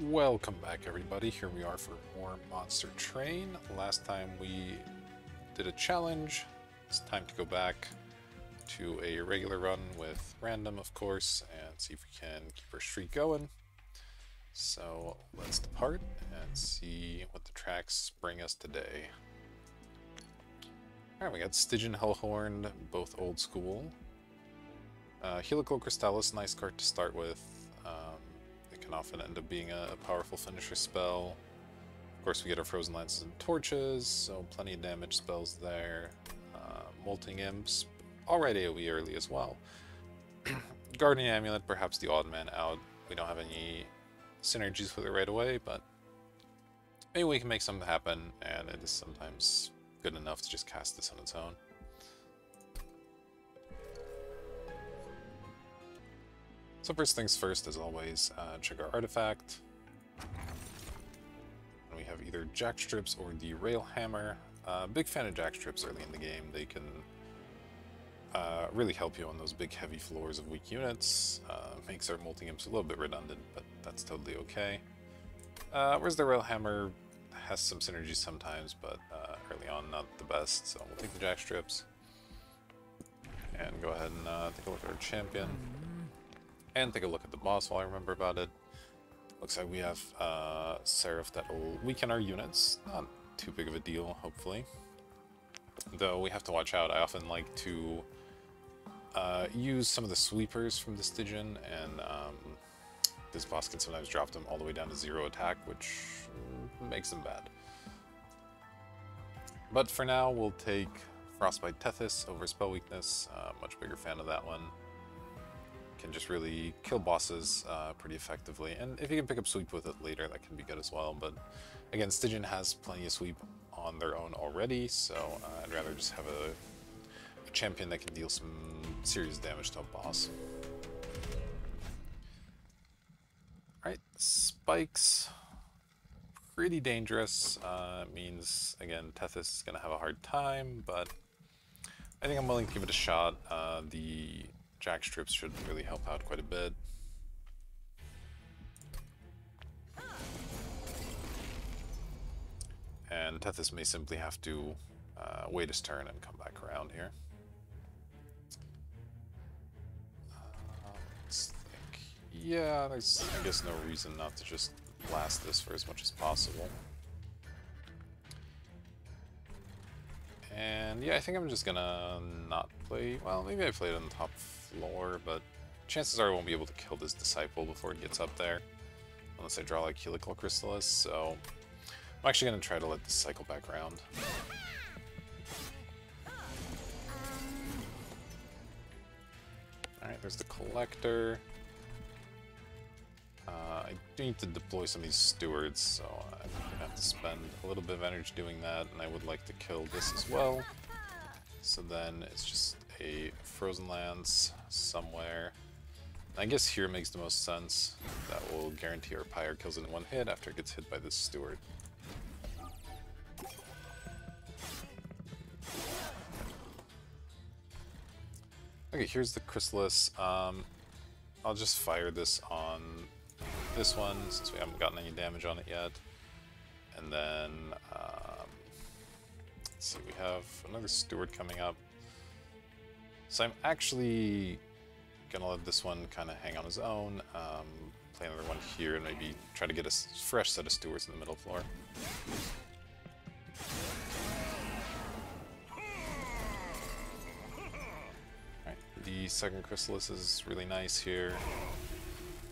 Welcome back everybody, here we are for more Monster Train. Last time we did a challenge, it's time to go back to a regular run with random of course and see if we can keep our streak going. So let's depart and see what the tracks bring us today. Alright, we got Stygian Hellhorn, both old school. Uh, Helical Crystallis, nice card to start with. Can often end up being a, a, powerful finisher spell. Of course, we get our Frozen Lances and Torches, so plenty of damage spells there. Uh, Molting Imps, alright AoE early as well. Guardian Amulet, perhaps the odd man out. We don't have any synergies with it right away, but maybe we can make something happen, and it is sometimes good enough to just cast this on its own. So first things first, as always, uh, check our artifact. And we have either jack strips or the rail hammer. Uh, big fan of jack strips early in the game. They can uh, really help you on those big heavy floors of weak units. Uh, makes our molting imps a little bit redundant, but that's totally okay. Uh, whereas the rail hammer has some synergy sometimes, but uh, early on not the best. So we'll take the jack strips and go ahead and take a look at our champion. And take a look at the boss while I remember about it. Looks like we have uh, Seraph that will weaken our units. Not too big of a deal, hopefully. Though we have to watch out. I often like to uh, use some of the sweepers from the Stygian, and um, this boss can sometimes drop them all the way down to zero attack, which makes them bad. But for now, we'll take Frostbite Tethys over Spell Weakness. Uh, much bigger fan of that one can just really kill bosses uh, pretty effectively. And if you can pick up sweep with it later, that can be good as well. But again, Stygian has plenty of sweep on their own already, so uh, I'd rather just have a, a, champion that can deal some serious damage to a boss. Alright, spikes. Pretty dangerous. Uh, means, again, Tethys is going to have a hard time, but I think I'm willing to give it a shot. Uh, the jack strips should really help out quite a bit. And Tethys may simply have to uh, wait his turn and come back around here. Uh. Yeah, there's I guess no reason not to just blast this for as much as possible. And yeah, I think I'm just gonna not play, well, maybe I play it on top floor, but chances are I won't be able to kill this Disciple before it gets up there. Unless I draw like Helical Crystallis, so... I'm actually going to try to let this cycle back around. Alright, there's the Collector. Uh, I do need to deploy some of these stewards, so I'm going to have to spend a little bit of energy doing that, and I would like to kill this as well. So then it's just a Frozen Lance somewhere. I guess here makes the most sense. That will guarantee our Pyre kills in one hit after it gets hit by this Steward. Okay, here's the Chrysalis. Um, I'll just fire this on this one since we haven't gotten any damage on it yet. And then, um, let's see, we have another Steward coming up. So I'm actually gonna let this one kind of hang on his own, um, play another one here, and maybe try to get a fresh set of stewards in the middle floor. The second Chrysalis is really nice here.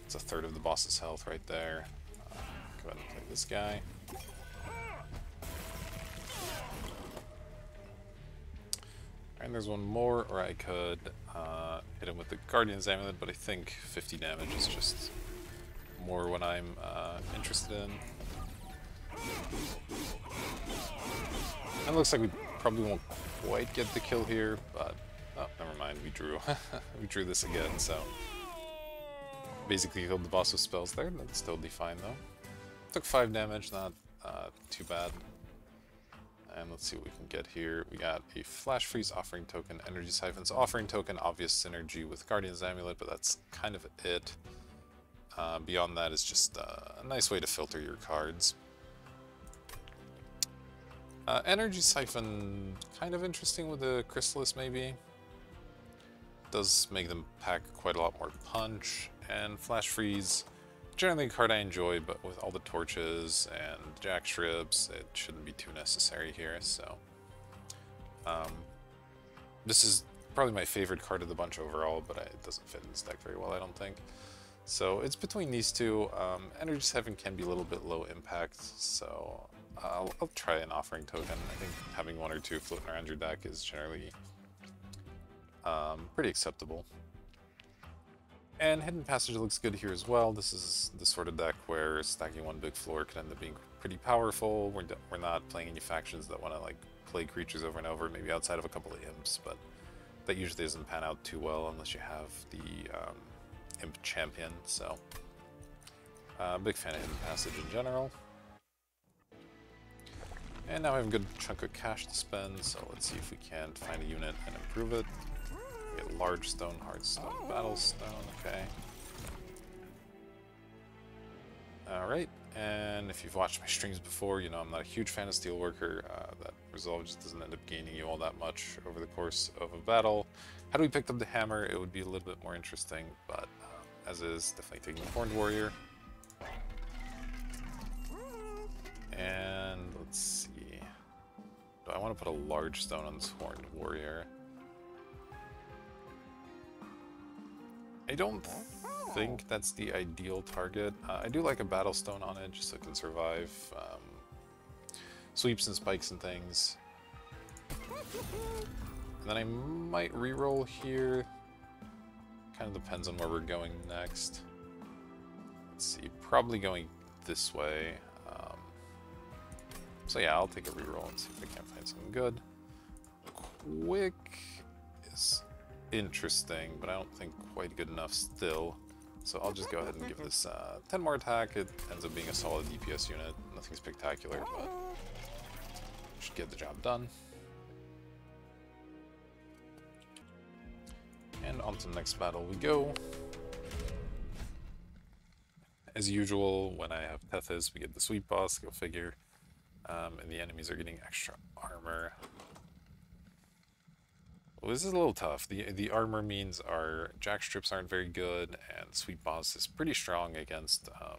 It's a third of the boss's health right there. Uh, go ahead and play this guy. And there's one more, or I could uh, hit him with the Guardian's Amulet, but I think 50 damage is just more what I'm uh, interested in. It looks like we probably won't quite get the kill here, but oh, never mind, we drew. we drew this again, so basically killed the boss with spells there. That's totally fine though. Took 5 damage, not uh, too bad. And let's see what we can get here. We got a Flash Freeze Offering Token, Energy Siphons Offering Token, obvious synergy with Guardian's Amulet, but that's kind of it. Uh, beyond that is just uh, a nice way to filter your cards. Uh, Energy Siphon, kind of interesting with the Crystalys maybe. Does make them pack quite a lot more punch, and Flash Freeze, generally a card I enjoy, but with all the torches and jack strips, it shouldn't be too necessary here, so... Um, this is probably my favorite card of the bunch overall, but it doesn't fit in this deck very well, I don't think. So it's between these two. Um, Energy Siphon can be a little bit low impact, so I'll, I'll, try an Offering Token. I think having one or two floating around your deck is generally um, pretty acceptable. And Hidden Passage looks good here as well. This is the sort of deck where stacking one big floor can end up being pretty powerful. We're, we're not playing any factions that want to like play creatures over and over, maybe outside of a couple of imps, but that usually doesn't pan out too well unless you have the um, imp champion, so uh, big fan of Hidden Passage in general. And now we have a good chunk of cash to spend, so let's see if we can't find a unit and improve it. Get large stone, hard stone, battle stone, okay. Alright, and if you've watched my streams before, you know I'm not a huge fan of Steelworker. Uh, that resolve just doesn't end up gaining you all that much over the course of a battle. Had we picked up the hammer, it would be a little bit more interesting, but as is, definitely taking the Horned Warrior. And let's see. Do I want to put a large stone on this Horned Warrior? I don't think that's the ideal target. Uh, I do like a Battle Stone on it, just so it can survive um, sweeps and spikes and things. And then I might reroll here. Kind of depends on where we're going next. Let's see, probably going this way. Um, so yeah, I'll take a reroll and see if I can't find something good. Quick is interesting, but I don't think quite good enough still. So I'll just go ahead and give this uh, 10 more attack. It ends up being a solid DPS unit. Nothing spectacular, but should get the job done. And on to the next battle we go. As usual, when I have Tethys, we get the sweep boss, go figure. Um, and the enemies are getting extra armor. Well, this is a little tough. The the armor means our jack strips aren't very good, and Sweep Boss is pretty strong against um,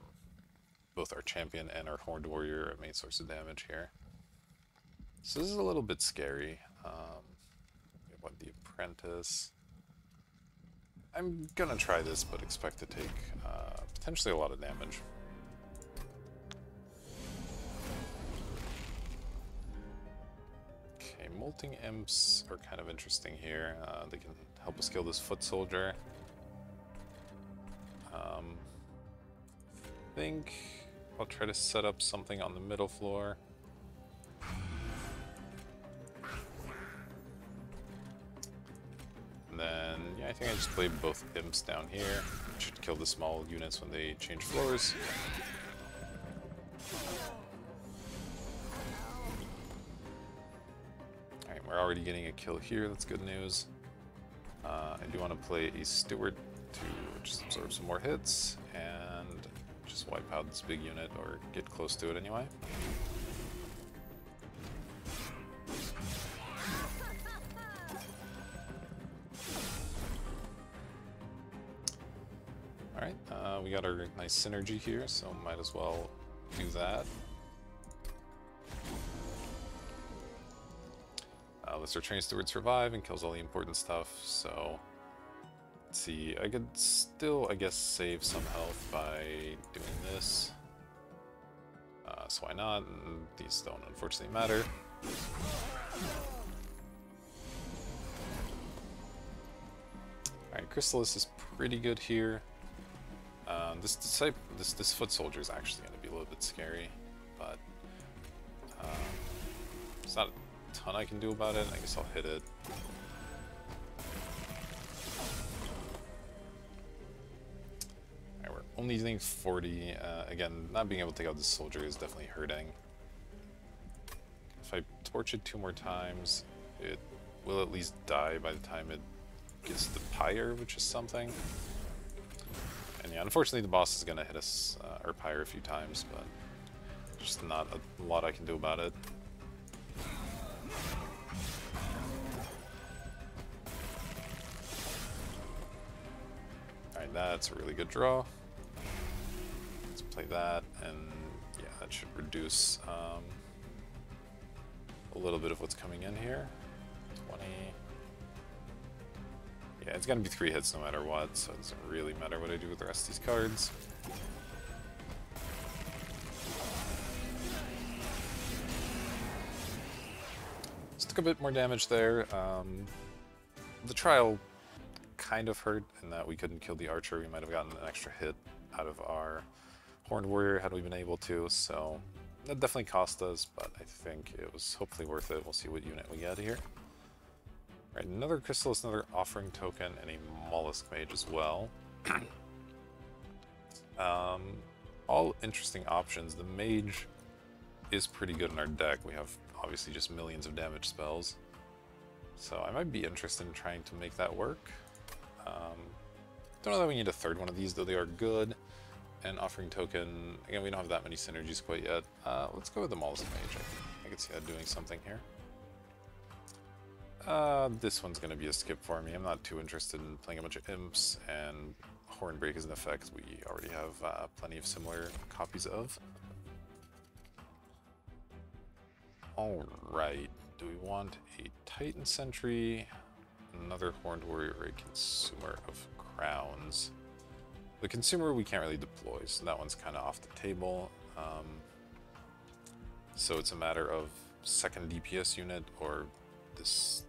both our champion and our Horned Warrior, a main source of damage here. So this is a little bit scary. Um, we want the Apprentice. I'm gonna try this, but expect to take uh, potentially a lot of damage. Molting Imps are kind of interesting here. Uh, they can help us kill this Foot Soldier. Um, I think I'll try to set up something on the middle floor. And then, yeah, I think I just played both imps down here. Should kill the small units when they change floors. Already getting a kill here, that's good news. Uh, I do want to play a Steward to just absorb some more hits, and just wipe out this big unit, or get close to it anyway. Alright, uh, we got our nice synergy here, so might as well do that. Lets our train steward survive and kills all the important stuff, so... Let's see, I could still, I guess, save some health by doing this. Uh, so why not? These don't unfortunately matter. Alright, Crystalys is pretty good here. Um, this disciple, this this foot soldier is actually going to be a little bit scary, but um, there's not ton I can do about it. I guess I'll hit it. Right, we're only using 40. Uh, again, not being able to take out the soldier is definitely hurting. If I torch it two more times, it will at least die by the time it gets the pyre, which is something. And yeah, unfortunately the boss is gonna hit us, uh, our pyre a few times, but just not a lot I can do about it. That's a really good draw. Let's play that, and yeah, that should reduce um, a little bit of what's coming in here. 20. Yeah, it's gonna be three hits no matter what, so it doesn't really matter what I do with the rest of these cards. Just took a bit more damage there. Um, the trial kind of hurt in that we couldn't kill the archer. We might have gotten an extra hit out of our horned warrior had we been able to, so that definitely cost us, but I think it was hopefully worth it. We'll see what unit we get here. Right, another Crystalys, another Offering Token, and a Mollusk Mage as well. um, all interesting options. The Mage is pretty good in our deck. We have obviously just millions of damage spells. So I might be interested in trying to make that work. Um, don't know that we need a third one of these, though they are good. And Offering Token, again, we don't have that many synergies quite yet. Uh, let's go with the Mollusk Mage. I, can see that doing something here. Uh, this one's going to be a skip for me. I'm not too interested in playing a bunch of imps, and Hornbreak is an effect we already have uh, plenty of similar copies of. Alright, do we want a Titan Sentry, another Horned Warrior, or a Consumer of Crowns? The Consumer we can't really deploy, so that one's kind of off the table. Um, so it's a matter of second DPS unit or this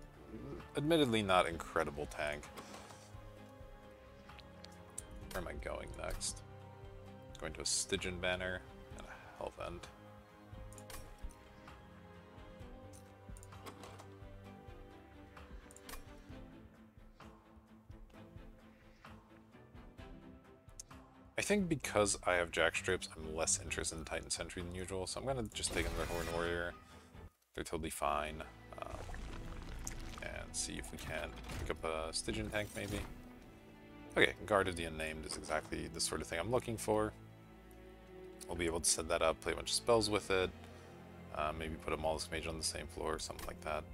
admittedly not incredible tank. Where am I going next? Going to a Stygian Banner and a Hellvent. Think because I have Jackstrips, I'm less interested in Titan Sentry than usual, so I'm gonna just take another Horn Warrior. They're totally fine And see if we can pick up a Stygian tank, maybe. Okay, Guard of the Unnamed is exactly the sort of thing I'm looking for. We'll be able to set that up, play a bunch of spells with it, uh, maybe put a Mollusk Mage on the same floor, or something like that.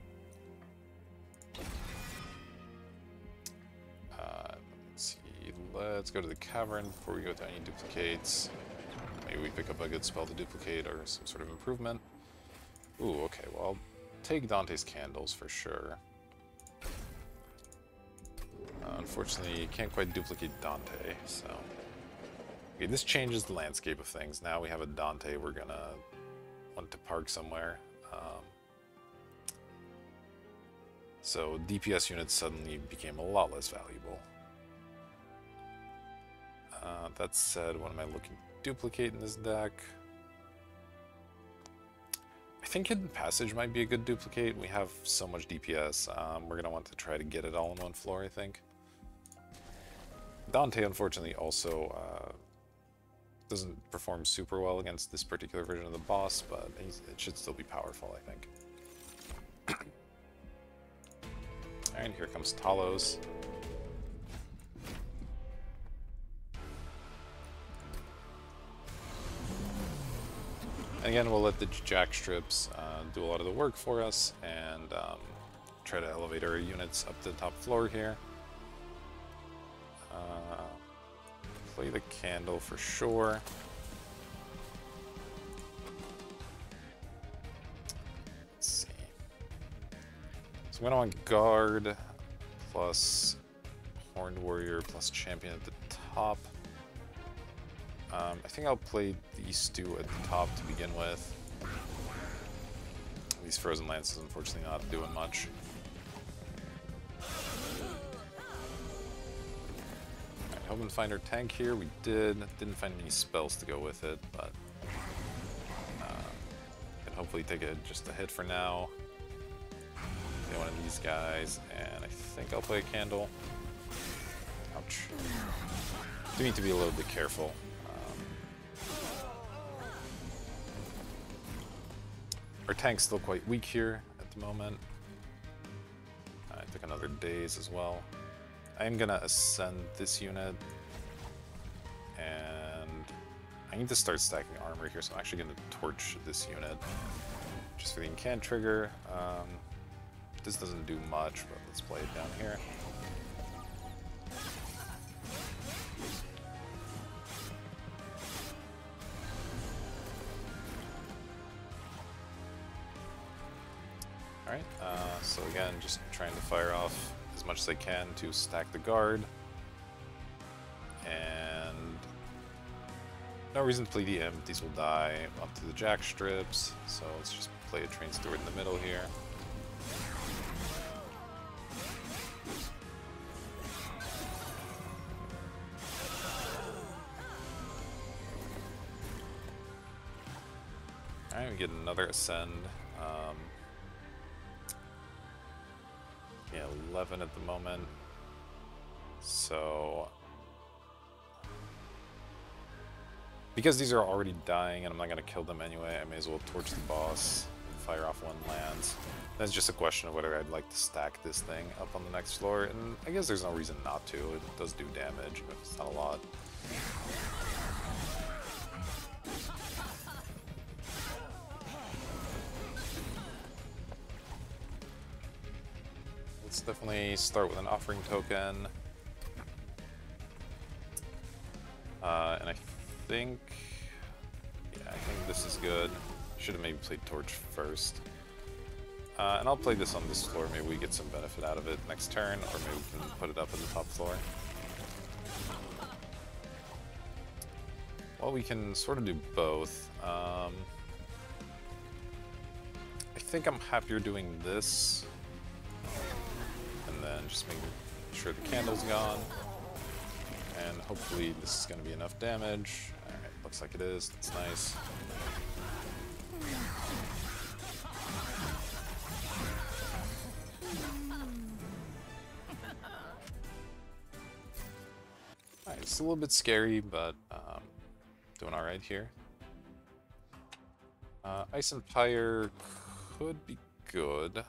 Let's go to the Cavern before we go to any duplicates. Maybe we pick up a good spell to duplicate or some sort of improvement. Ooh, okay, well, I'll take Dante's Candles for sure. Uh, unfortunately, you can't quite duplicate Dante, so... Okay, this changes the landscape of things. Now we have a Dante we're gonna want to park somewhere. Um, so DPS units suddenly became a lot less valuable. Uh, that said, what am I looking to duplicate in this deck? I think Hidden Passage might be a good duplicate. We have so much DPS. Um, we're going to want to try to get it all in one floor, I think. Dante, unfortunately, also uh, doesn't perform super well against this particular version of the boss, but it should still be powerful, I think. and here comes Talos. Again, we'll let the jack strips uh, do a lot of the work for us and um, try to elevate our units up to the top floor here. Uh, play the candle for sure. Let's see. So I'm going to want guard plus horned warrior plus champion at the top. Um, I think I'll play these two at the top to begin with. These Frozen Lances unfortunately not doing much. Right, hoping to find our tank here. We did. Didn't find any spells to go with it, but uh, can hopefully take a, just a hit for now. Play one of these guys, and I think I'll play a candle. Ouch. Do need to be a little bit careful. Our tank's still quite weak here at the moment. I took another daze as well. I am gonna ascend this unit. And I need to start stacking armor here, so I'm actually to torch this unit. Just for the incant trigger. Um, this doesn't do much, but let's play it down here. Much can to stack the guard. And no reason to play the these will die up to the jack strips, so let's just play a train steward in the middle here. Alright, we get another ascend. 11 at the moment. So... Because these are already dying and I'm not going to kill them anyway, I may as well torch the boss and fire off one lance. That's just a question of whether I'd like to stack this thing up on the next floor, and I guess there's no reason not to. It does do damage, but it's not a lot. Definitely start with an offering token. Uh, and I think... Yeah, I think this is good. Should have maybe played Torch first. Uh, and I'll play this on this floor, maybe we get some benefit out of it next turn, or maybe we can put it up in the top floor. Well, we can sort of do both. Um, I think I'm happier doing this just making sure the candle's gone. And hopefully this is going to be enough damage. Alright, looks like it is. That's nice. Alright, it's a little bit scary, but um, doing alright here. Uh, Ice Empire could be good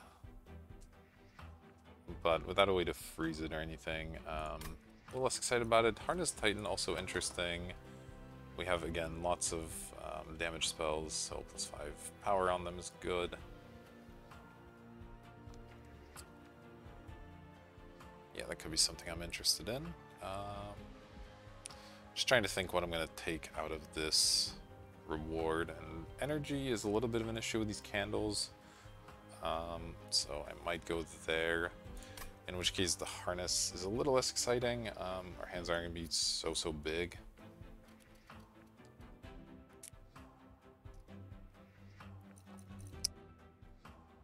but without a way to freeze it or anything. Um, a little less excited about it. Harness Titan also interesting. We have, again, lots of um, damage spells, so plus 5 power on them is good. Yeah, that could be something I'm interested in. Um, just trying to think what I'm going to take out of this reward, and energy is a little bit of an issue with these candles. Um, so I might go there in which case the harness is a little less exciting. Um, our hands aren't going to be so, so big.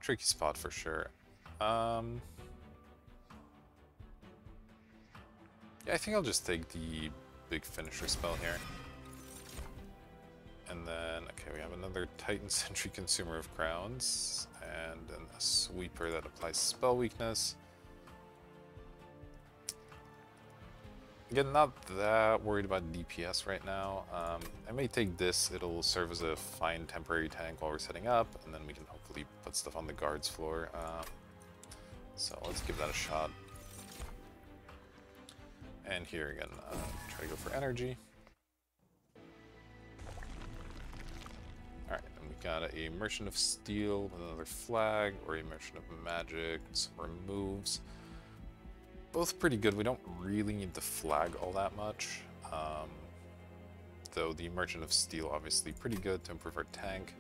Tricky spot for sure. Um, yeah, I think I'll just take the big finisher spell here. And then, okay, we have another Titan Sentry Consumer of Crowns, and then a Sweeper that applies spell weakness. Again, not that worried about DPS right now. Um, I may take this, it'll serve as a fine temporary tank while we're setting up, and then we can hopefully put stuff on the guards floor. Um, so let's give that a shot. And here again, uh, try to go for energy. Alright, and we got a Merchant of Steel with another flag, or a Merchant of Magic, some removes both pretty good. We don't really need the flag all that much. Um, though the Merchant of Steel obviously pretty good to improve our tank.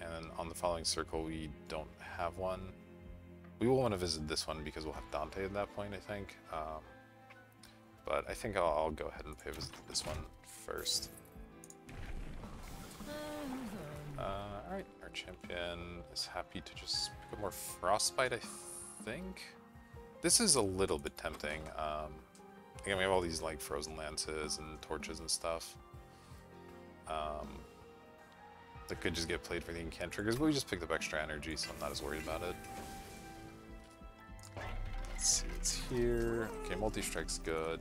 And on the following circle we don't have one. We will want to visit this one because we'll have Dante at that point, I think. Um, but I think I'll, I'll, go ahead and pay visit this one first. Uh, Alright, our champion is happy to just pick up more Frostbite, I think. This is a little bit tempting. Um, again, we have all these like frozen lances and torches and stuff. Um, that could just get played for the incant triggers, but we just picked up extra energy, so I'm not as worried about it. Let's see what's here. Okay, multi-strike's good.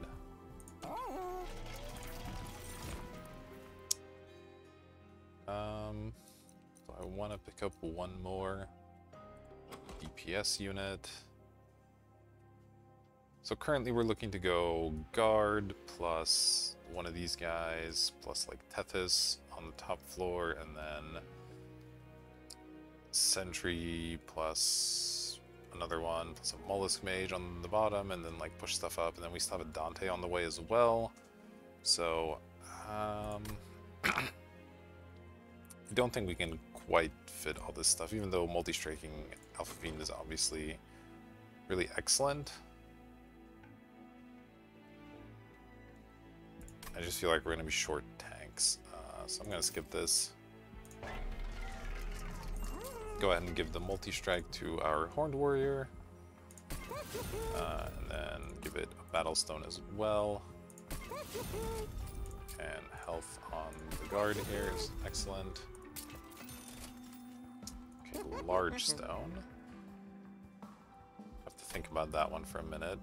Um, so I want to pick up one more DPS unit. So currently we're looking to go guard plus one of these guys plus like Tethys on the top floor and then Sentry plus another one plus a Mollusk Mage on the bottom and then like push stuff up and then we still have a Dante on the way as well. So um, I don't think we can quite fit all this stuff even though multi-striking Alpha Fiend is obviously really excellent. I just feel like we're going to be short tanks, uh, so I'm going to skip this. Go ahead and give the multi-strike to our Horned Warrior. Uh, and then give it a Battle Stone as well. And health on the guard here is excellent. Okay, large stone. Have to think about that one for a minute.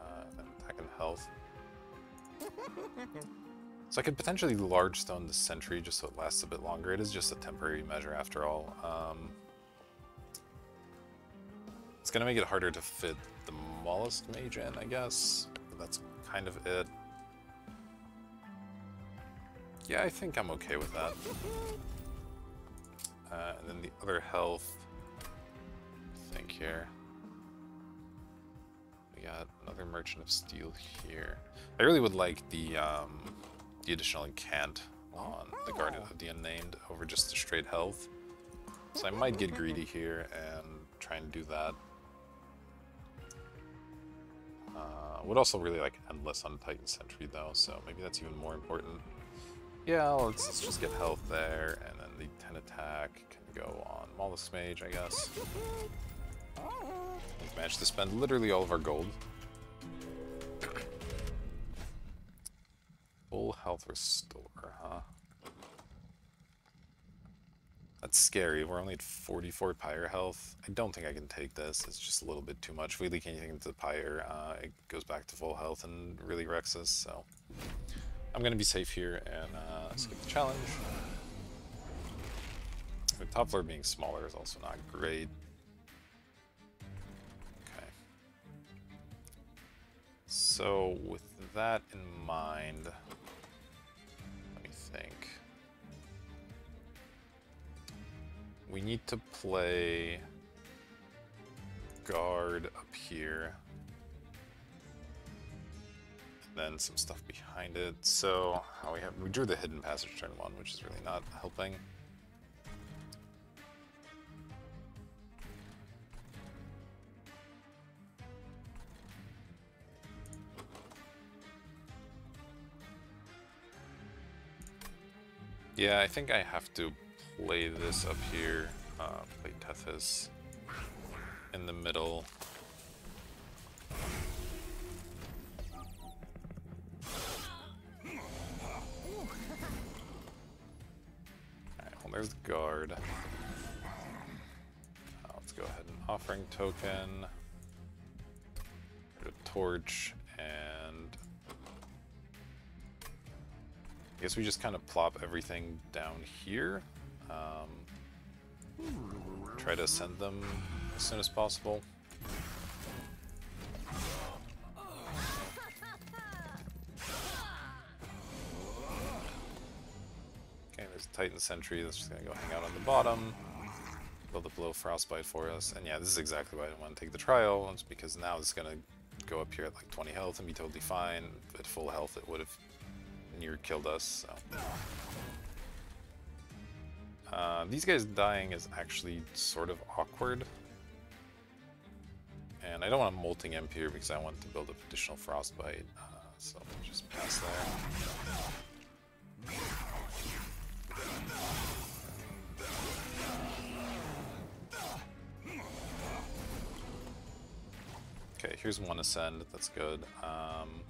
Uh, then attack and health. So I could potentially large stone the sentry just so it lasts a bit longer. It is just a temporary measure after all. Um, it's gonna make it harder to fit the mollusk mage in, I guess. But that's kind of it. Yeah, I think I'm okay with that. Uh, and then the other health, I think here. We got another Merchant of Steel here. I really would like the um, the additional incant on the Guardian of the Unnamed over just the straight health. So I might get greedy here and try and do that. Uh, would also really like Endless on Titan Sentry though, so maybe that's even more important. Yeah, let's, let's just get health there, and then the 10 attack can go on Mollusk Mage, I guess. We've managed to spend literally all of our gold. Full health restore, huh? That's scary. We're only at 44 pyre health. I don't think I can take this. It's just a little bit too much. If we leak anything into the pyre, uh, it goes back to full health and really wrecks us, so... I'm gonna be safe here and uh, skip the challenge. The top floor being smaller is also not great. So with that in mind, let me think. We need to play guard up here then some stuff behind it. So how we have we drew the hidden passage turn one, which is really not helping. Yeah, I think I have to play this up here, uh, play Tethys in the middle. there's the guard. Uh, let's go ahead and offering token. torch and I guess we just kind of plop everything down here. Um, try to send them as soon as possible. Okay, there's Titan Sentry that's just gonna go hang out on the bottom. Build up below Frostbite for us. And yeah, this is exactly why I didn't want to take the trial. It's because now it's gonna go up here at like 20 health and be totally fine. At full health it would have near killed us, so. Uh, these guys dying is actually sort of awkward. And I don't want a Molting Imp here because I want to build up additional Frostbite. Uh, so just pass there. Okay, here's one ascend, that's good. Um,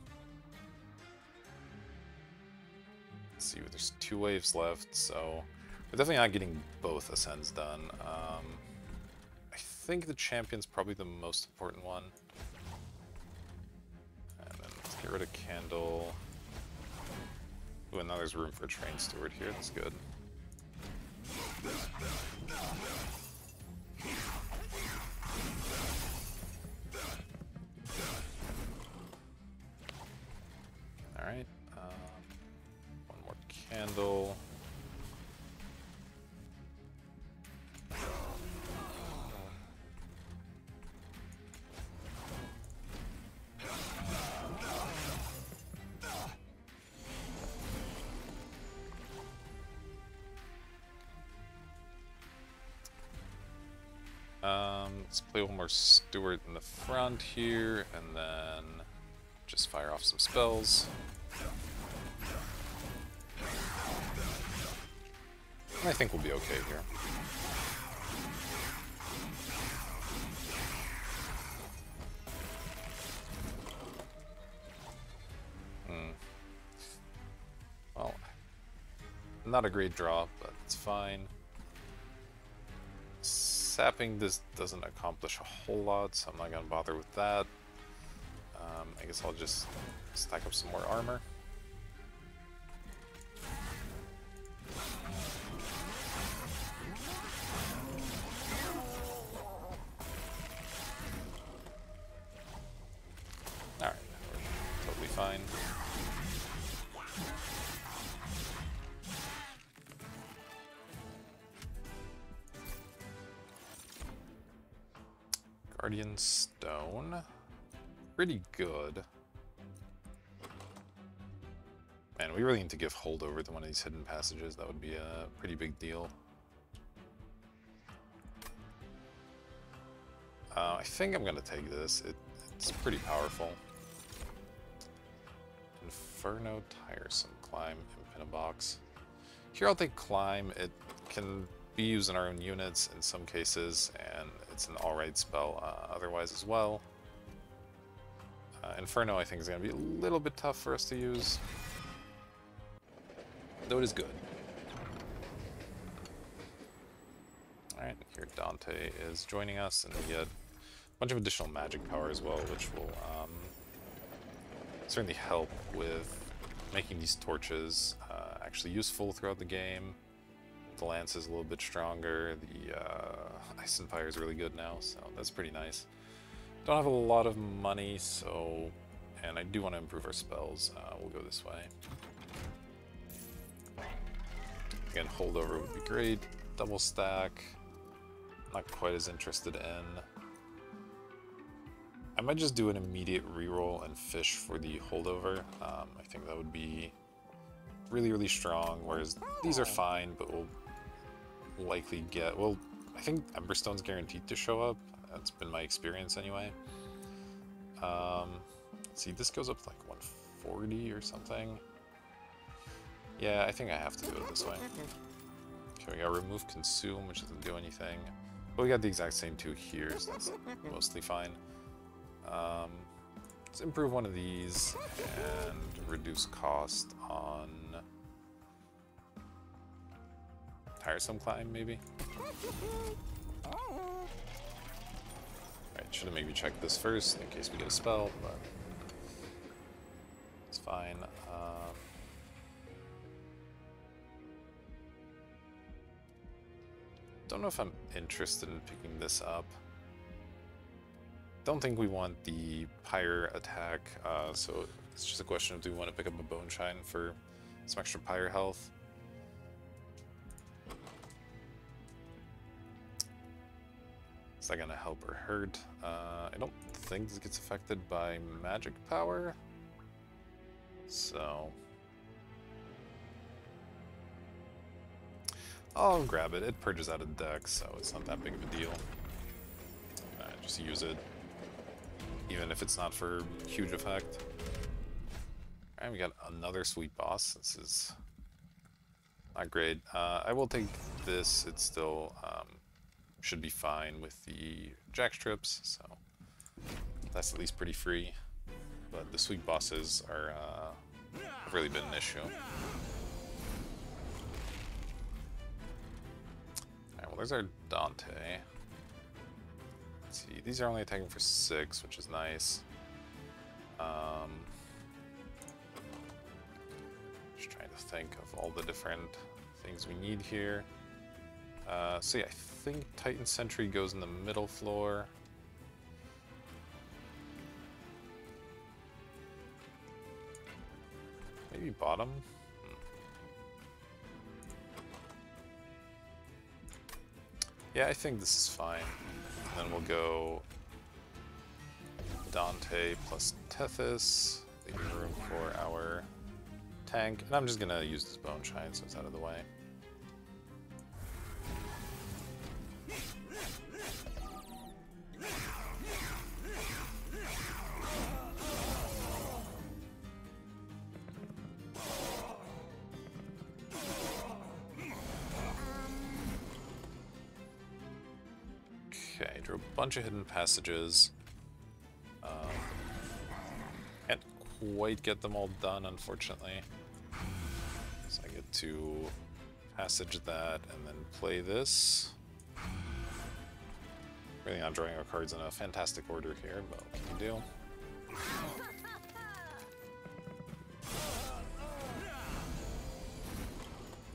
see, there's two waves left, so we're definitely not getting both Ascends done. Um, I think the Champion's probably the most important one. And then let's get rid of Candle. Ooh, and now there's room for a Train Steward here, that's good. Alright handle. Um, let's play one more Steward in the front here, and then just fire off some spells. I think we'll be okay here. Hmm. Well, not a great draw, but it's fine. Sapping this doesn't accomplish a whole lot, so I'm not going to bother with that. Um, I guess I'll just stack up some more armor. Pretty good. Man, we really need to give holdover to one of these hidden passages. That would be a pretty big deal. Uh, I think I'm gonna take this. It, it's pretty powerful. Inferno, Tiresome, Climb, and a Box. Here I'll take Climb. It can be used in our own units in some cases, and it's an alright spell uh, otherwise as well. Uh, Inferno I think is going to be a little bit tough for us to use, though it is good. Alright, here Dante is joining us, and he get a bunch of additional magic power as well, which will um, certainly help with making these torches uh, actually useful throughout the game. The lance is a little bit stronger, the uh, ice and fire is really good now, so that's pretty nice. Don't have a lot of money, so... And I do want to improve our spells. Uh, we'll go this way. Again, holdover would be great. Double stack. Not quite as interested in. I might just do an immediate reroll and fish for the holdover. Um, I think that would be really, really strong, whereas these are fine, but we'll likely get... Well, I think Emberstone's guaranteed to show up. That's been my experience anyway. Um, see, this goes up to like 140 or something. Yeah, I think I have to do it this way. Okay, we got remove consume, which doesn't do anything. But we got the exact same two here, so that's mostly fine. Um, let's improve one of these and reduce cost on tiresome climb, maybe. Right, should have maybe checked this first in case we get a spell, but it's fine. Um, don't know if I'm interested in picking this up. Don't think we want the Pyre attack, uh, so it's just a question of do we want to pick up a Bone Shine for some extra Pyre health. That gonna help or hurt? Uh, I don't think this gets affected by magic power. So... I'll grab it. It purges out of deck, so it's not that big of a deal. Uh, just use it, even if it's not for huge effect. Alright, we got another sweet boss. This is not great. Uh, I will take this. It's still um, should be fine with the jack strips, so that's at least pretty free. But the sweet bosses are uh, really been an issue. Alright, well there's our Dante. Let's see, these are only attacking for six, which is nice. Um, just trying to think of all the different things we need here. Uh, see, I think Titan Sentry goes in the middle floor. Maybe bottom? Hmm. Yeah, I think this is fine. And then we'll go Dante plus Tethys, leaving room for our tank. And I'm just gonna use this Bone Shine so it's out of the way. Bunch of hidden passages. Um, can't quite get them all done, unfortunately. So I get to passage that and then play this. Really not drawing our cards in a fantastic order here, but what can do?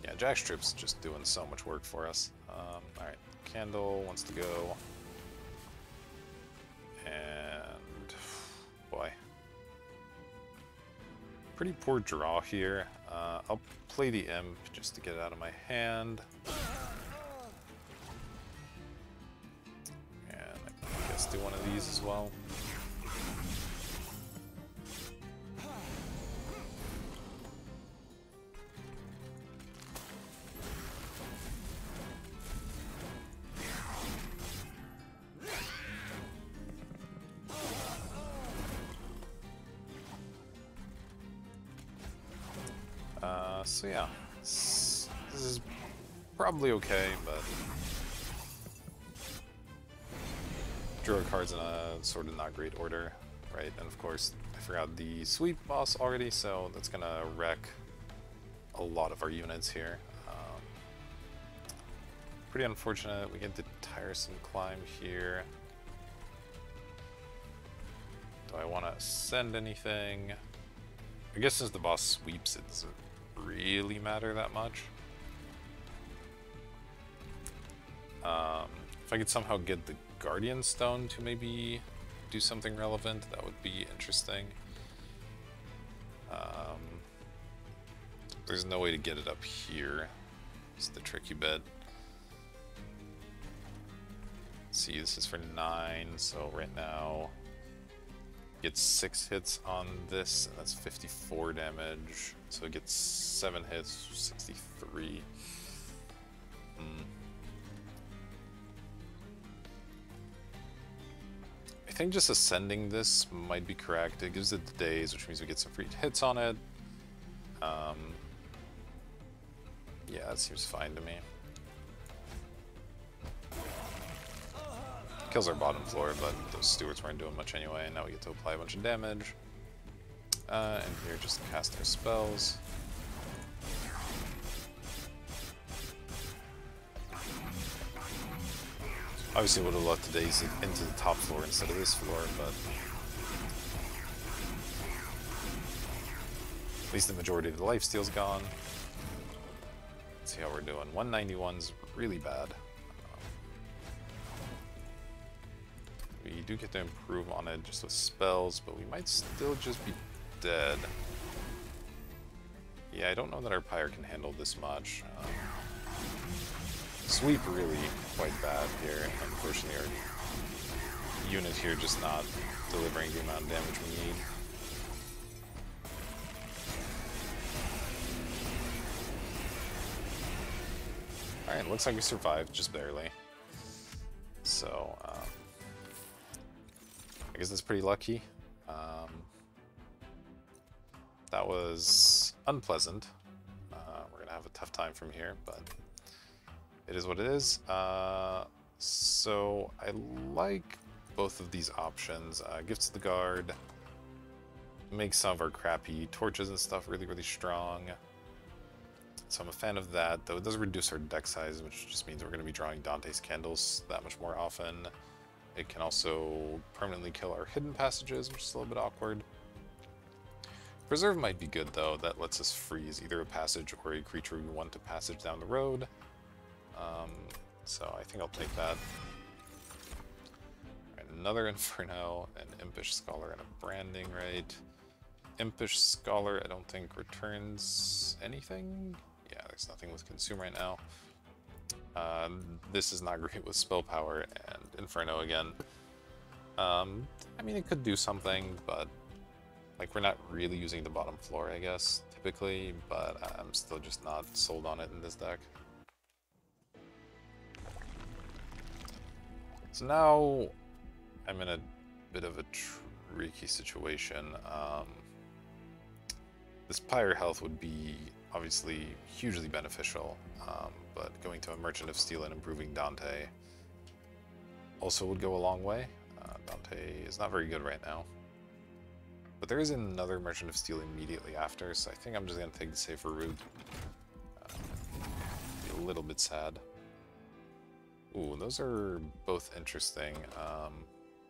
Yeah, Jackstrip's just doing so much work for us. Um, Alright, Candle wants to go. And... boy. Pretty poor draw here. Uh, I'll play the Imp just to get it out of my hand. And I guess do one of these as well. So yeah, this, is probably okay, but drew our cards in a sort of not great order, right? And of course, I forgot the sweep boss already, so that's gonna wreck a lot of our units here. Um, pretty unfortunate. We get the tiresome climb here. Do I want to send anything? I guess since the boss sweeps, it doesn't really matter that much. Um, if I could somehow get the Guardian Stone to maybe do something relevant, that would be interesting. Um, there's no way to get it up here. It's the tricky bit. Let's see, this is for 9, so right now gets 6 hits on this, and that's 54 damage. So it gets 7 hits, 63. Hmm. I think just ascending this might be correct. It gives it the days, which means we get some free hits on it. Um, yeah, that seems fine to me. Kills our bottom floor, but those stewards weren't doing much anyway. And now we get to apply a bunch of damage. Uh, and here just cast our spells. Obviously would have left the daisy into the top floor instead of this floor, but... At least the majority of the life steal's gone. Let's see how we're doing. 191's really bad. Do get to improve on it just with spells, but we might still just be dead. Yeah, I don't know that our Pyre can handle this much. Um, sweep really quite bad here. Unfortunately, our unit here just not delivering the amount of damage we need. Alright, looks like we survived, just barely. So, um, I guess that's pretty lucky. Um, that was unpleasant. Uh, we're gonna have a tough time from here, but it is what it is. Uh, so I like both of these options. Uh, Gifts of the Guard makes some of our crappy torches and stuff really, really strong. So I'm a fan of that, though it does reduce our deck size, which just means we're going to be drawing Dante's Candles that much more often. It can also permanently kill our hidden passages, which is a little bit awkward. Preserve might be good though, that lets us freeze either a passage or a creature we want to passage down the road. Um, so I think I'll take that. Right, another Inferno, an Impish Scholar, and a Branding Rite. Impish Scholar I don't think returns anything. Yeah, there's nothing with Consume right now. Uh, this is not great with spell power and Inferno again. Um, I mean, it could do something, but like we're not really using the bottom floor, I guess, typically, but I'm still just not sold on it in this deck. So now I'm in a bit of a tricky situation. Um, this Pyre health would be obviously hugely beneficial, um, but going to a Merchant of Steel and improving Dante also would go a long way. Uh, Dante is not very good right now. But there is another Merchant of Steel immediately after, so I think I'm just going to take the safer route. Uh, a little bit sad. Ooh, those are both interesting. Um,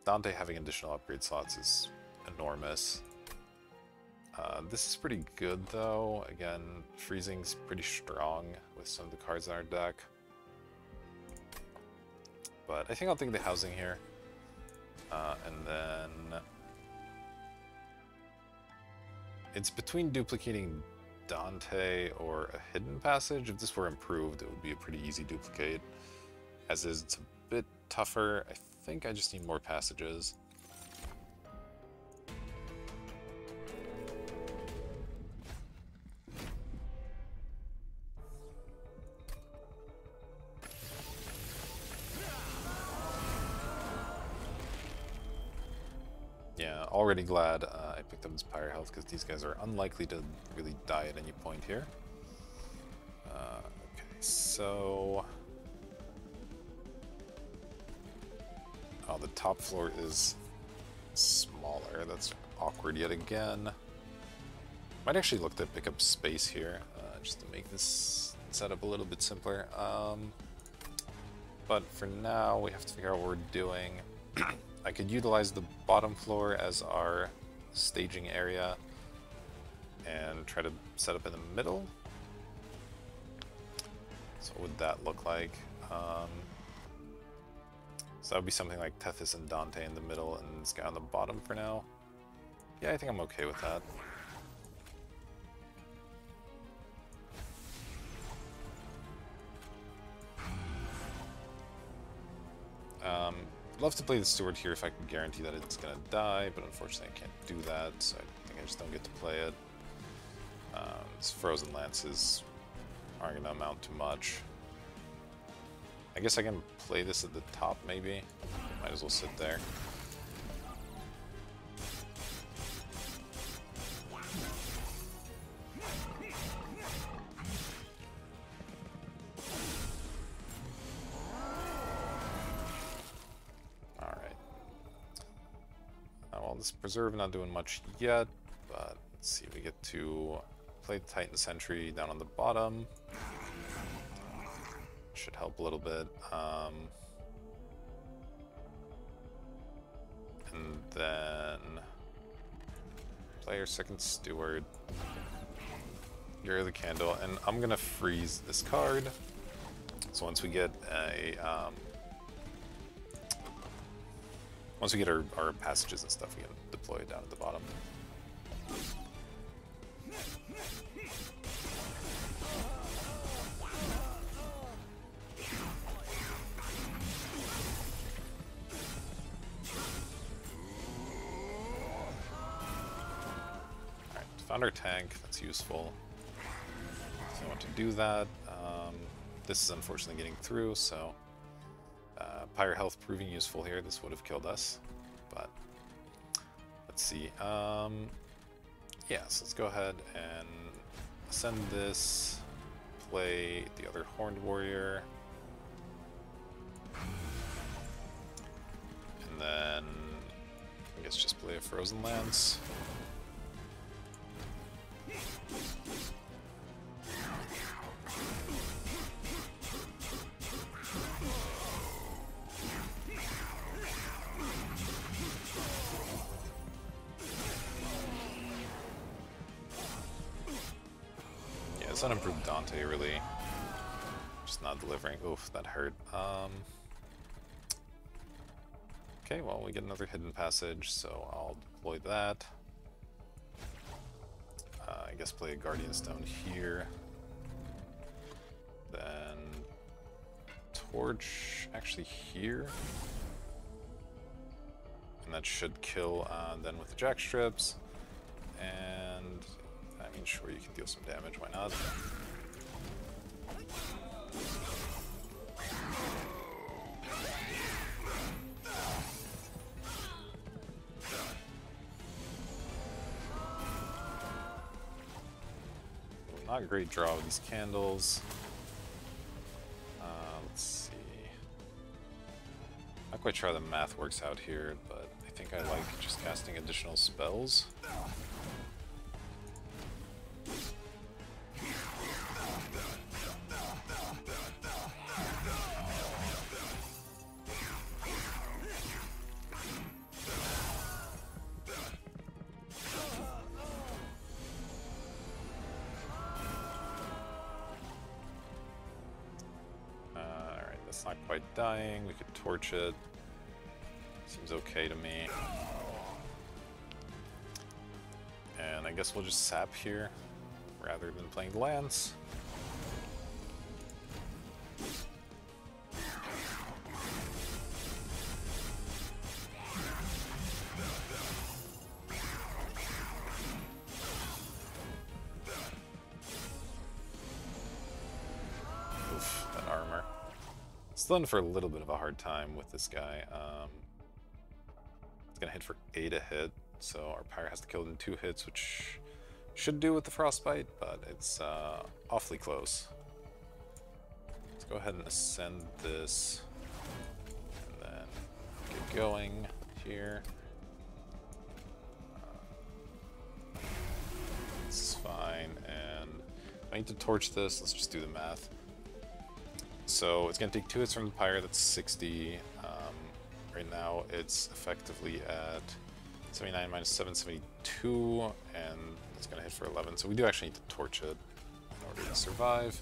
Dante having additional upgrade slots is enormous. Uh, this is pretty good though. Again, freezing's pretty strong with some of the cards in our deck. But I think I'll take the housing here. Uh, and then... It's between duplicating Dante or a hidden passage. If this were improved, it would be a pretty easy duplicate. As is, it's a bit tougher. I think I just need more passages. Already glad uh, I picked up Inspire Health because these guys are unlikely to really die at any point here. Uh, okay, so... Oh, the top floor is smaller. That's awkward yet again. Might actually look to pick up space here, uh, just to make this setup a little bit simpler. Um, but for now, we have to figure out what we're doing. I could utilize the bottom floor as our staging area and try to set up in the middle. So what would that look like? Um, so that would be something like Tethys and Dante in the middle and this guy on the bottom for now. Yeah, I think I'm okay with that. Love to play the Steward here if I can guarantee that it's going to die, but unfortunately I can't do that, so I think I just don't get to play it. Um, these Frozen Lances aren't going to amount to much. I guess I can play this at the top, maybe. Might as well sit there. Preserve not doing much yet, but let's see, if we get to play the Titan Sentry down on the bottom. Should help a little bit. Um, and then player second steward. You're the candle, and I'm gonna freeze this card. So once we get a um, once we get our, our passages and stuff, we can deploy down at the bottom. Alright, found our tank, that's useful. So I want to do that. Um, this is unfortunately getting through, so Pyre health proving useful here. This would have killed us, but let's see. Um, yeah, so let's go ahead and send this, play the other Horned Warrior, and then I guess just play a Frozen Lance. Unimproved Dante, really. Just not delivering. Oof, that hurt. Um, okay, well, we get another hidden passage, so I'll deploy that. Uh, I guess play a Guardian Stone here. Then torch actually here. And that should kill uh, then with the jack strips. And I mean, sure, you can deal some damage, why not? Not a great draw with these candles. Uh, let's see. Not quite sure how the math works out here, but I think I like just casting additional spells. Could it. Seems okay to me. And I guess we'll just sap here rather than playing the lance. For a little bit of a hard time with this guy. Um, it's gonna hit for 8 a hit, so our Pyre has to kill it in 2 hits, which should do with the Frostbite, but it's uh, awfully close. Let's go ahead and ascend this, and then get going here. Uh, is fine, and I need to torch this, let's just do the math. So it's going to take two hits from the Pyre, that's 60. Um, right now it's effectively at 79 minus 772, and it's going to hit for 11. So we do actually need to torch it in order to survive.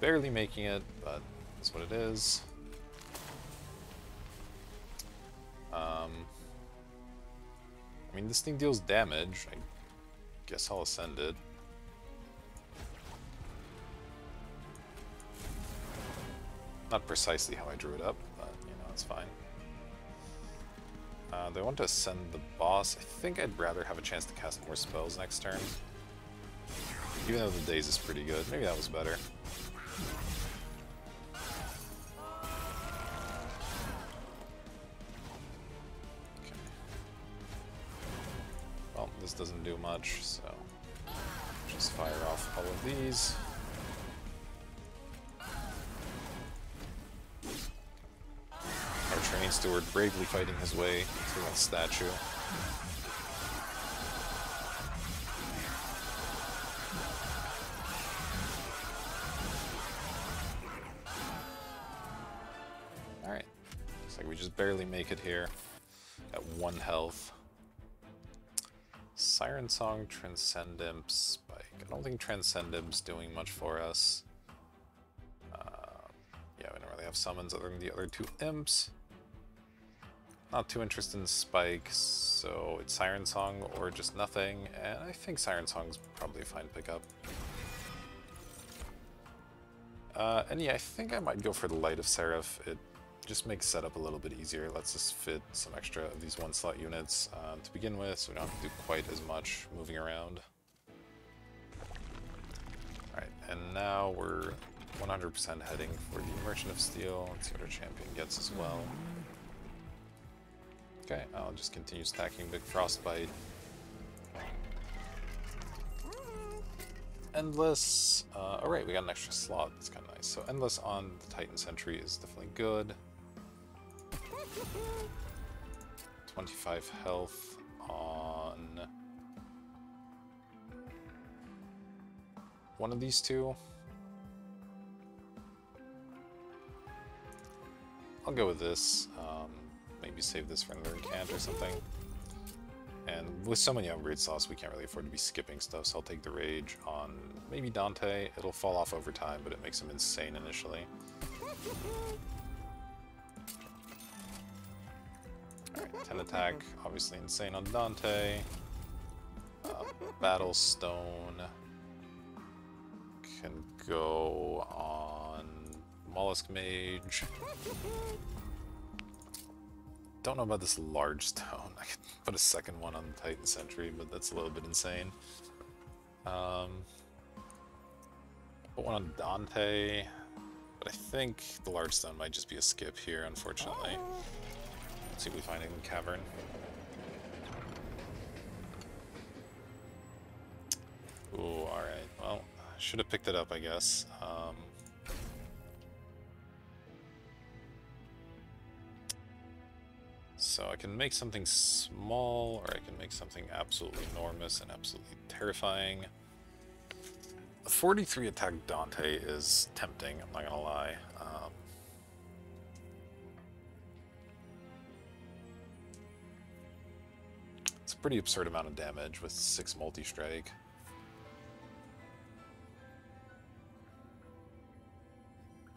barely making it, but that's what it is. I mean, this thing deals damage. I guess I'll ascend it. Not precisely how I drew it up, but, you know, it's fine. Uh, they want to ascend the boss. I think I'd rather have a chance to cast more spells next turn. Even though the daze is pretty good. Maybe that was better. Doesn't do much, so just fire off all of these. Our training steward bravely fighting his way through that statue. Alright. Looks like we just barely make it here at one health. Siren Song, Transcendimp, Spike. I don't think Transcendent's doing much for us. Uh, yeah, we don't really have summons other than the other two imps. Not too interested in Spike, so it's Siren Song or just nothing, and I think Siren Song's probably a fine pickup. Uh, and yeah, I think I might go for the Light of Seraph. It just makes setup a little bit easier. Let's just fit some extra of these one slot units um, to begin with, so we don't have to do quite as much moving around. Alright, and now we're 100% heading for the Merchant of Steel. Let's see what our champion gets as well. Okay, I'll just continue stacking Big Frostbite. Endless. Uh, Alright, we got an extra slot. That's kind of nice. So Endless on the Titan Sentry is definitely good. 25 health on one of these two. I'll go with this. Um, maybe save this for another incant or something. And with so many upgrade slots, we can't really afford to be skipping stuff, so I'll take the Rage on maybe Dante. It'll fall off over time, but it makes him insane initially. 10 attack, obviously insane on Dante. Uh, Battle Stone can go on Mollusk Mage. Don't know about this large stone. I could put a second one on the Titan Sentry, but that's a little bit insane. Um, put one on Dante, but I think the large stone might just be a skip here, unfortunately. Let's see if we find the cavern. Ooh, alright. Well, I should have picked it up, I guess. Um, so I can make something small, or I can make something absolutely enormous and absolutely terrifying. A 43 attack Dante is tempting, I'm not gonna lie. Um, pretty absurd amount of damage with 6 multi-strike.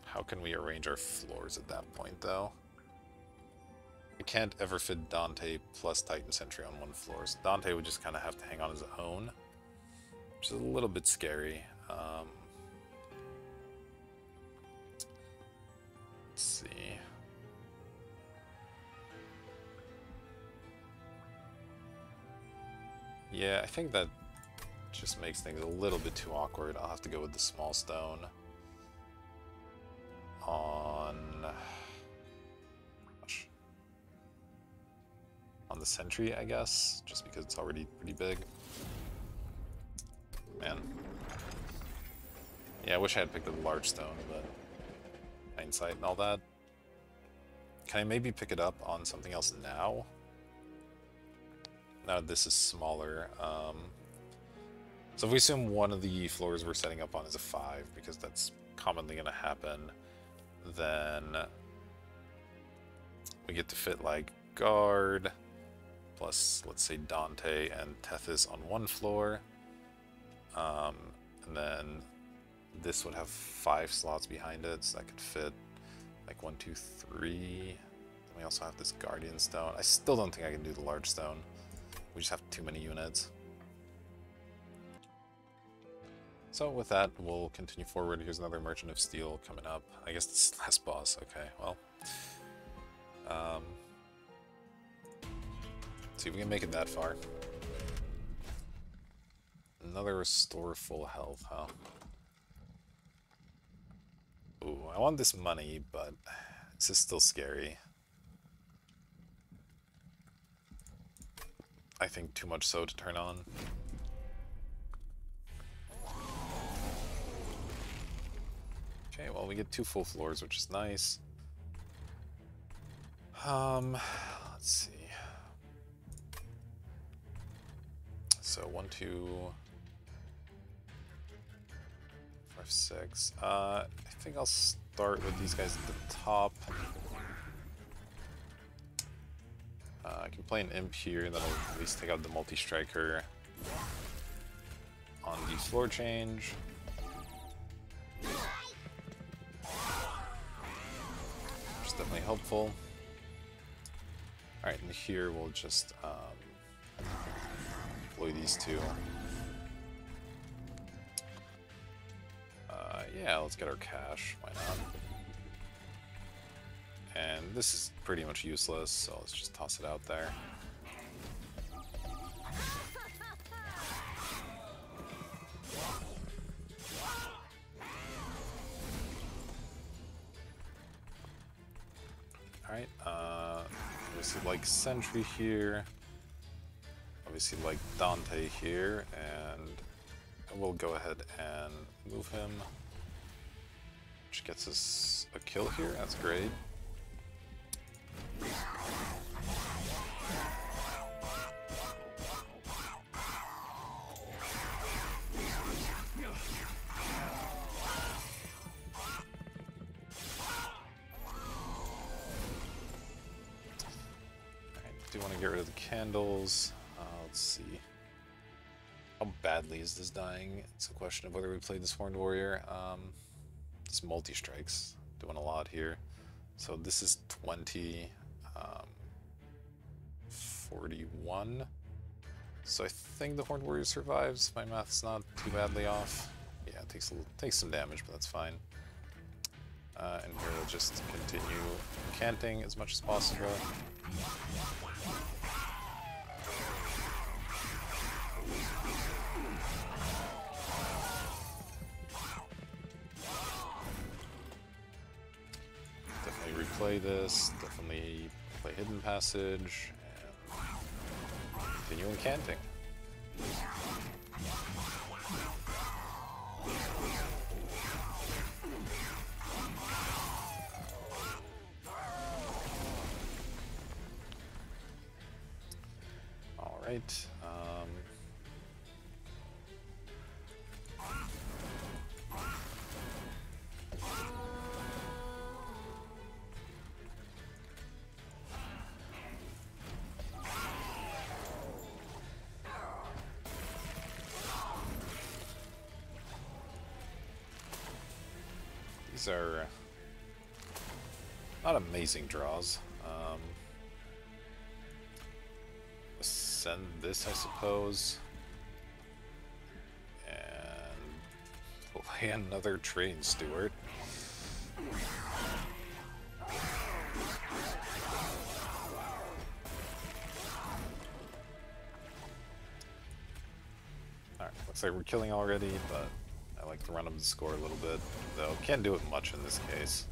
How can we arrange our floors at that point, though? We can't ever fit Dante plus Titan Sentry on one floor, so Dante would just kind of have to hang on his own, which is a little bit scary. Um, let's see. Yeah, I think that just makes things a little bit too awkward. I'll have to go with the small stone on on the sentry, I guess, just because it's already pretty big. Man. Yeah, I wish I had picked a large stone, but hindsight and all that. Can I maybe pick it up on something else now? Now this is smaller. Um, so if we assume one of the floors we're setting up on is a 5, because that's commonly going to happen, then we get to fit like guard plus let's say Dante and Tethys on one floor. Um, and then this would have five slots behind it so that could fit like one two three. Then we also have this guardian stone. I still don't think I can do the large stone we just have too many units So with that, we'll continue forward. Here's another Merchant of Steel coming up. I guess this last boss. Okay, well. Um, see if we can make it that far. Another restore full health, huh? Ooh, I want this money, but this is still scary. I think too much so to turn on. Okay, well we get two full floors, which is nice. Um, let's see. So one, two, five, six. Uh, I think I'll start with these guys at the top. Uh, I can play an imp here, that'll at least take out the multi-striker on the floor change. definitely helpful. Alright, and here we'll just um, deploy these two. Uh, yeah, let's get our cash. Why not? And this is pretty much useless, so let's just toss it out there. Alright, uh, obviously like Sentry here, obviously like Dante here, and we'll go ahead and move him, which gets us a kill here, that's great. Candles. Uh, let's see. How badly is this dying? It's a question of whether we play this Horned Warrior. Um, this multi-strikes doing a lot here. So this is 20. Um, 41. So I think the Horned Warrior survives. My math's not too badly off. Yeah, it takes, a, takes some damage, but that's fine. Uh, and here we'll just continue canting as much as possible. Definitely replay this, Hidden Passage, and continue incanting. right. These are not amazing draws. Um, send this, I suppose. And play another train steward. Alright, looks like we're killing already, but To run up the score a little bit, though can't do it much in this case.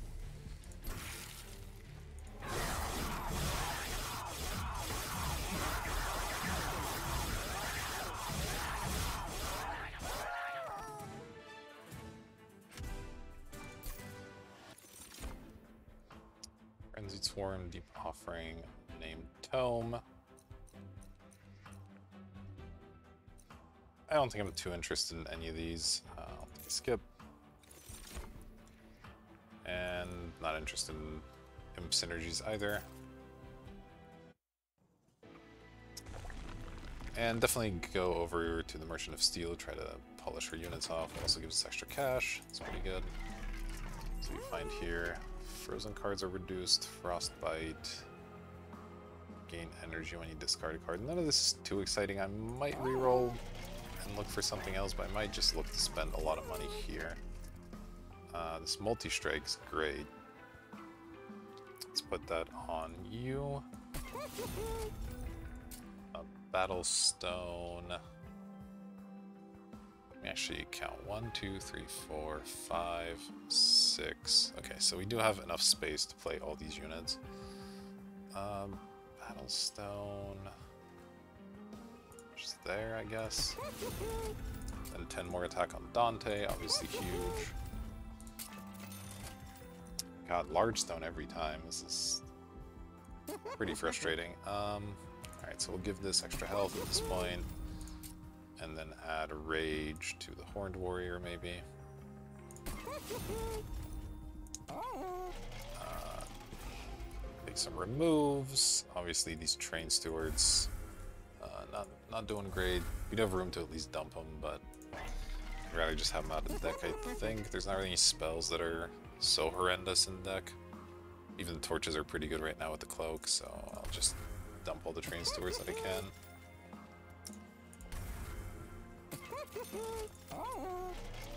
Frenzied Swarm, Deep Offering, named Tome. I don't think I'm too interested in any of these. Skip. And not interested in Imp synergies either. And definitely go over to the Merchant of Steel, try to polish her units off. Also gives us extra cash. It's pretty good. So you find here Frozen cards are reduced, Frostbite, gain energy when you discard a card. None of this is too exciting. I might reroll and look for something else, but I might just look to spend a lot of money here. Uh, this multi-strike's great. Let's put that on you. A battle stone me actually count. One, two, three, four, five, six. Okay, so we do have enough space to play all these units. Um, Battlestone. Just there, I guess. Then 10 more attack on Dante, obviously huge. God, large stone every time. This is pretty frustrating. Um, Alright, so we'll give this extra health at this point and then add a rage to the horned warrior maybe. Uh, make some removes. Obviously these train stewards not doing great. We'd have room to at least dump them, but I'd rather just have them out of the deck. I think there's not really any spells that are so horrendous in the deck. Even the torches are pretty good right now with the cloak, so I'll just dump all the train stewards that I can.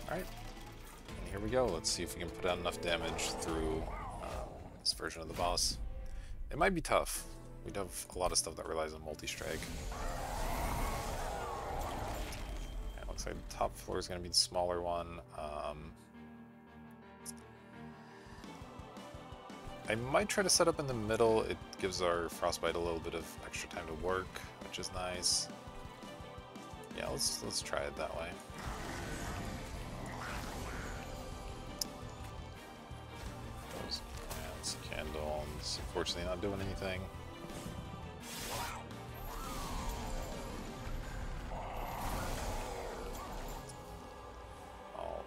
Alright. Here we go. Let's see if we can put out enough damage through um, this version of the boss. It might be tough. We would have a lot of stuff that relies on multi-strike. Yeah, like the top floor is going to be the smaller one. Um, I might try to set up in the middle. It gives our Frostbite a little bit of extra time to work, which is nice. Yeah, let's let's try it that way. Those plants, candles, unfortunately not doing anything.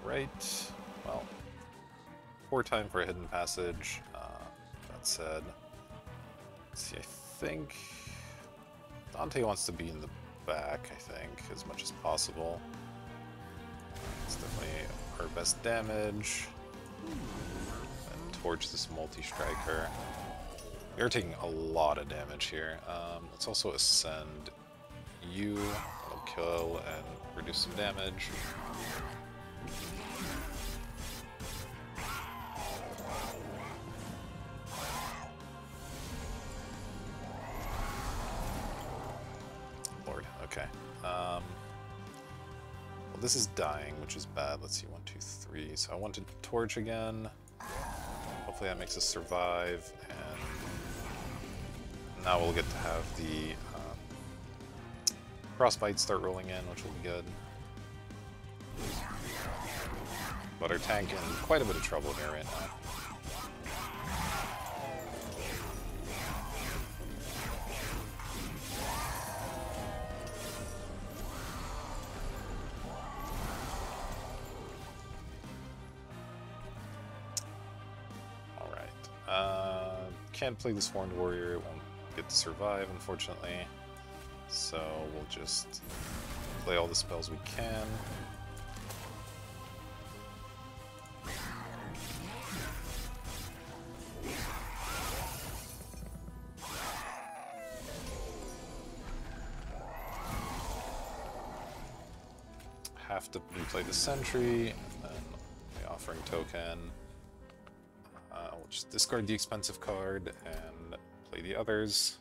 Alright, well, poor time for a hidden passage. Uh, that said, see, I think Dante wants to be in the back, I think, as much as possible. It's definitely our best damage. And torch this multi-striker. You're taking a lot of damage here. Um, let's also ascend you. That'll kill and reduce some damage. This is dying, which is bad. Let's see, one, two, three. So I want to torch again. Hopefully that makes us survive, and now we'll get to have the um, frostbite start rolling in, which will be good. But our tank in quite a bit of trouble here right now. Can't play this Horned Warrior, it won't get to survive, unfortunately. So we'll just play all the spells we can. Have to replay the Sentry, and then the Offering Token just discard the expensive card and play the others.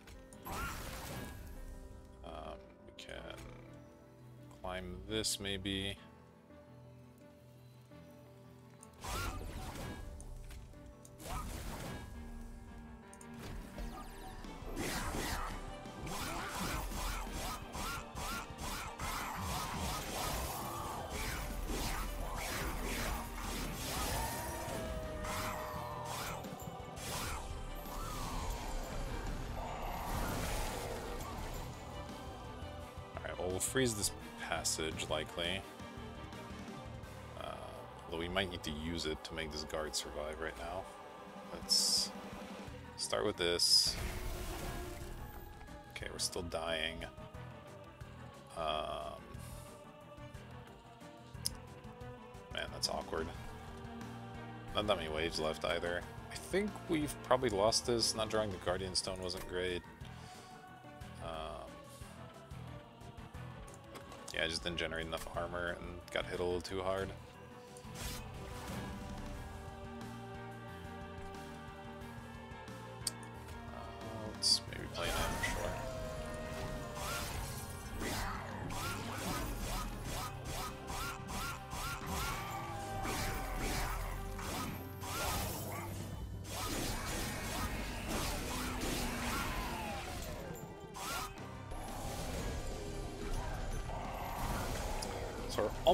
Um, we can climb this maybe. Freeze this passage, likely. Although we might need to use it to make this guard survive right now. Let's start with this. Okay, we're still dying. Um, man, that's awkward. Not that many waves left either. I think we've probably lost this. Not drawing the Guardian Stone wasn't great. I just didn't generate enough armor and got hit a little too hard.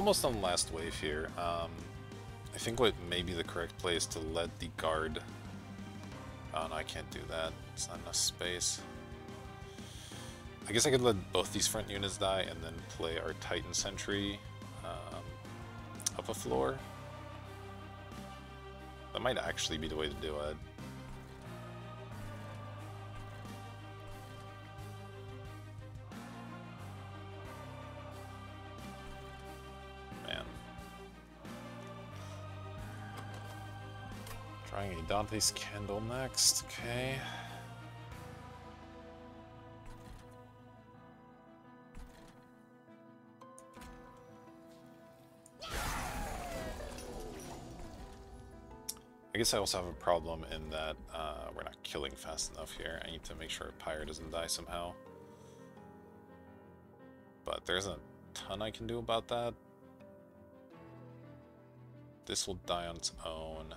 Almost on last wave here. Um, I think what may be the correct place to let the guard... Oh no, I can't do that. It's not enough space. I guess I could let both these front units die and then play our Titan Sentry um, up a floor. That might actually be the way to do it. Trying a Dante's Candle next, okay. I guess I also have a problem in that uh, we're not killing fast enough here. I need to make sure a Pyre doesn't die somehow. But there isn't a ton I can do about that. This will die on its own.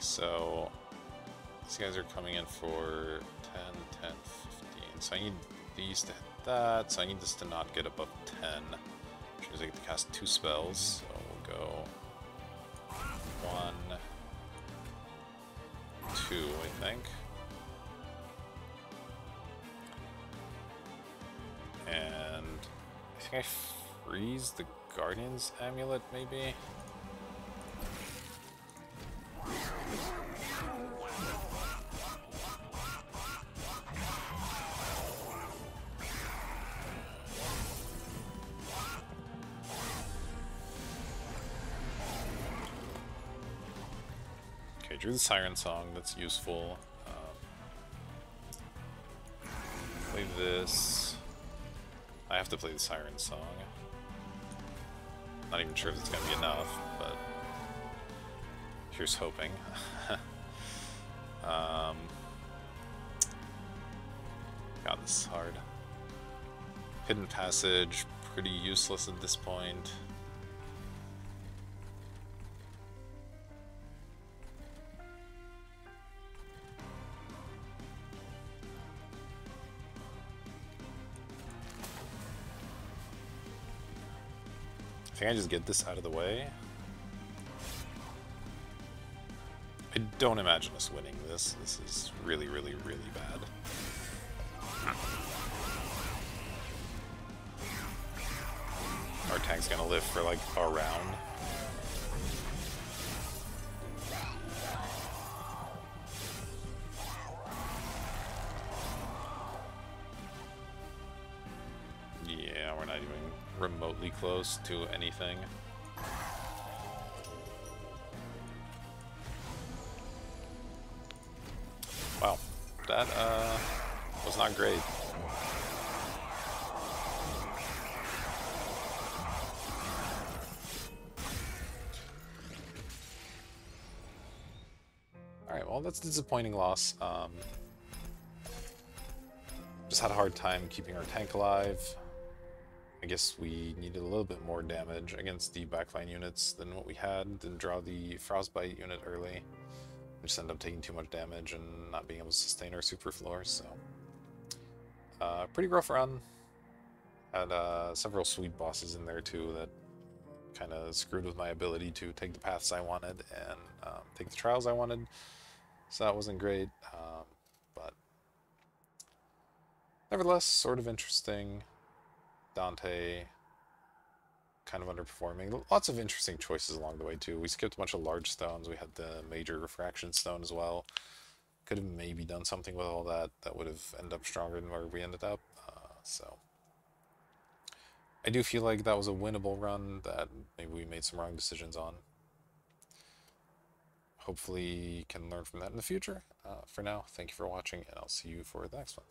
So these guys are coming in for 10, 10, 15. So I need these to hit that. So I need this to not get above 10. Which means I get to cast two spells. So we'll go one, two, I think. And I think I freeze the Guardian's Amulet, maybe? Siren Song, that's useful. Um, play this. I have to play the Siren Song. Not even sure if it's to be enough, but here's hoping. um, God, this is hard. Hidden Passage, pretty useless at this point. Can I just get this out of the way? I don't imagine us winning this. This is really, really, really bad. Our tank's gonna live for like a round. Close to anything. Wow, that uh, was not great. Alright, well that's a disappointing loss. Um, just had a hard time keeping our tank alive. I guess we needed a little bit more damage against the backline units than what we had. Didn't draw the Frostbite unit early. We just ended up taking too much damage and not being able to sustain our super floors, so... Uh, pretty rough run. Had uh, several sweep bosses in there too that kind of screwed with my ability to take the paths I wanted and um, take the trials I wanted. So that wasn't great, um, but nevertheless, sort of interesting. Dante kind of underperforming. Lots of interesting choices along the way too. We skipped a bunch of large stones. We had the major refraction stone as well. Could have maybe done something with all that that would have ended up stronger than where we ended up. Uh, so I do feel like that was a winnable run that maybe we made some wrong decisions on. Hopefully can learn from that in the future. Uh, for now, thank you for watching, and I'll see you for the next one.